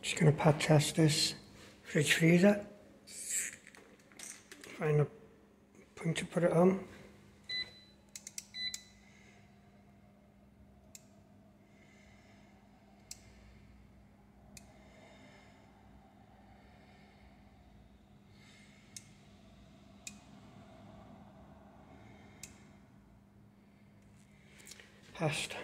Just going to pad test this fridge freezer. Find a point to put it on. Passed.